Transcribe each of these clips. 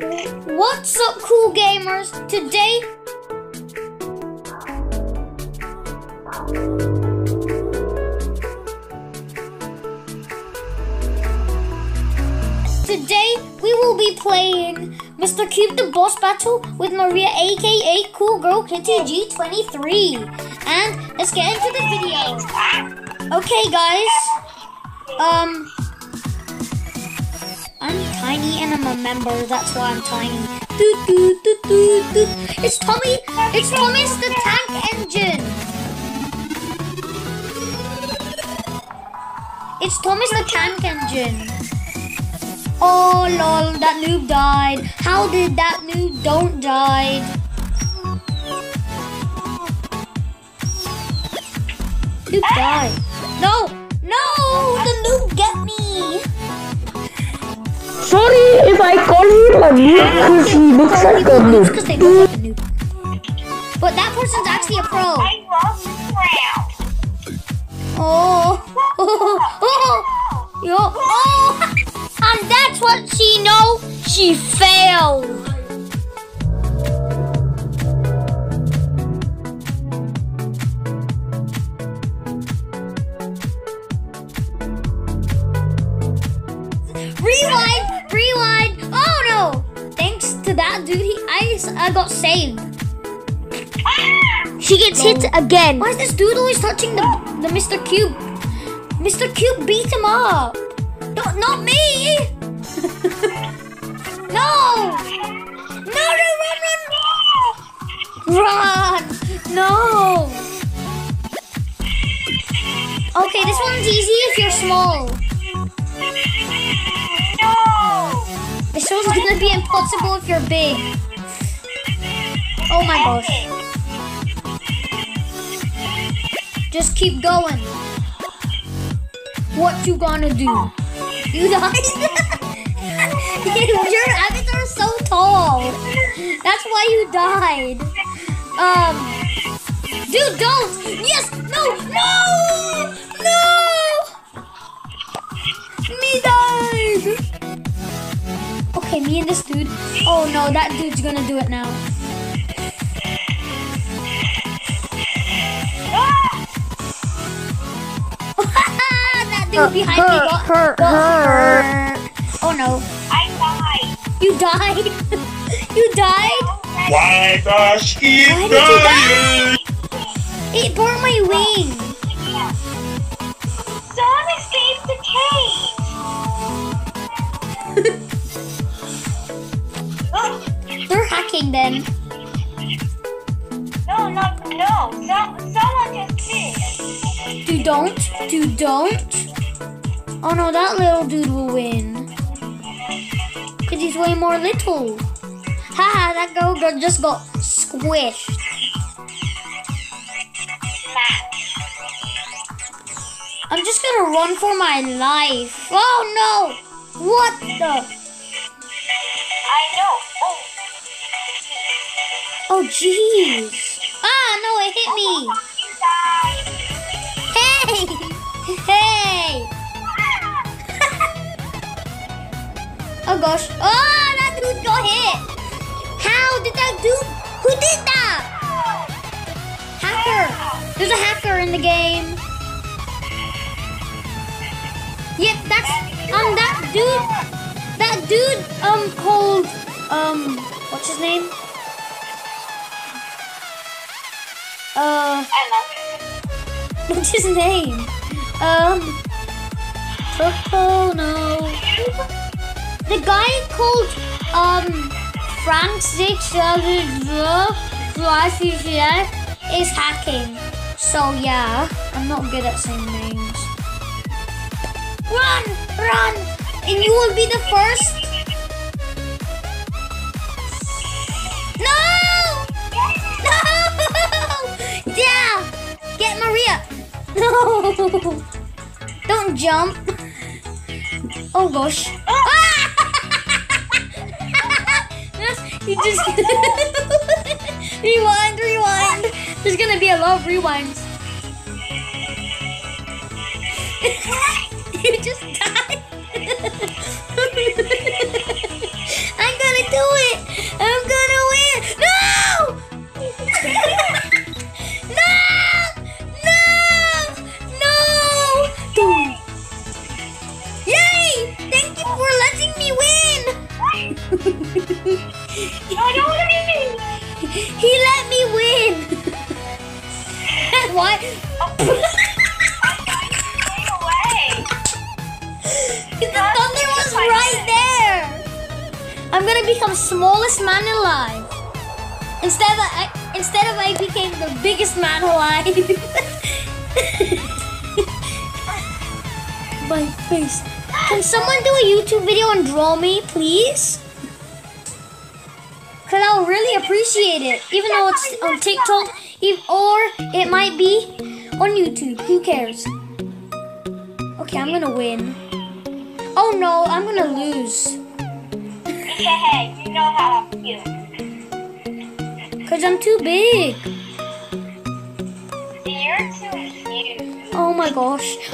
What's up, cool gamers? Today, today we will be playing Mr. Cube the Boss Battle with Maria, aka Cool Girl Kitty G23. And let's get into the video. Okay, guys. Um, tiny and I'm a member. That's why I'm tiny. Doot, doot, doot, doot, doot. It's Tommy. It's Thomas the Tank Engine. It's Thomas the Tank Engine. Oh lol, that noob died. How did that noob don't died? Noob died. No, no, Sorry if I call him a noob because he looks like a noob. Because they look like a noob. But that person's actually a pro. I love this round. Oh, oh, oh, yo, oh, and that's what she know. She failed. Rewind, rewind. That dude, he, I, I got saved. She gets hit again. Why is this dude always touching the, the Mr. Cube? Mr. Cube beat him up. No, not me. no. No, no, run, run. Run. No. Okay, this one's easy if you're small. No. This one's gonna be impossible if you're big. Oh my gosh. Just keep going. What you gonna do? You died? Your avatar's so tall. That's why you died. Um, dude, don't. Yes, no, no. Me and this dude. Oh no, that dude's gonna do it now. Ah! that dude behind me got, hurt, got hurt. hurt. Oh no, I died. you died. you died. Why does he Why did you die? die? It burned my wing. They're then. no, no, no. So, someone just did. Do don't. Do don't. Oh no, that little dude will win. Cause he's way more little. Haha, that girl girl just got squished. I'm just gonna run for my life. Oh no! What the? I know. Oh, jeez. Ah no, it hit me. Hey! Hey! Oh gosh. Oh, that dude got hit. How did that dude? Who did that? Hacker. There's a hacker in the game. Yep, that's um that dude. That dude um called um what's his name? Uh, what's his name? Um, purple. No. The guy called um Frank Six is hacking. So yeah, I'm not good at saying names. Run, run, and you will be the first. No, don't jump. Oh gosh. Ah! you just rewind, rewind. There's gonna be a lot of rewinds. you just died. let me win! what? I'm gonna become smallest man alive. Instead of I, instead of I became the biggest man alive. My face. Can someone do a YouTube video and draw me, please? Cause I'll really appreciate it, even though it's on TikTok, or it might be on YouTube. Who cares? Okay, I'm gonna win. Oh no, I'm gonna lose. Hey, you know how I feel. Cause I'm too big. You're too huge. Oh my gosh.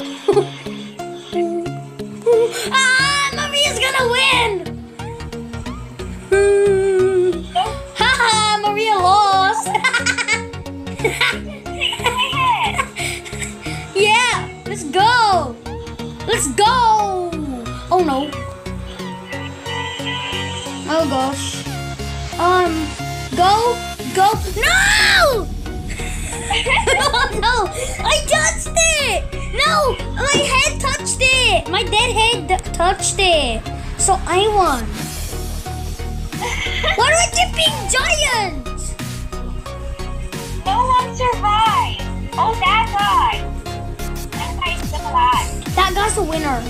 ah, Maria's gonna win! Go, go. No! oh no! I touched it! No! My head touched it! My dead head touched it! So I won. What are you being giants? No one survived. Oh, that guy. That guy's still alive. That guy's a winner.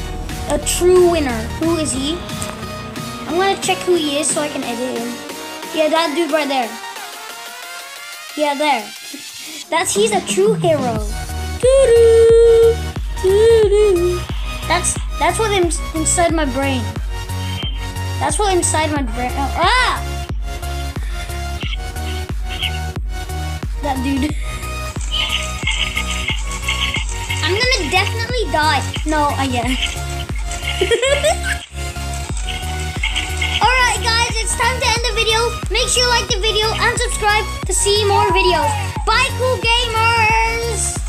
A true winner. Who is he? I'm gonna check who he is so I can edit him. Yeah, that dude right there. Yeah, there. That's he's a true hero. That's that's what in, inside my brain. That's what inside my brain. oh, ah! That dude. I'm gonna definitely die. No, I get Make sure you like the video and subscribe to see more videos. Bye cool gamers!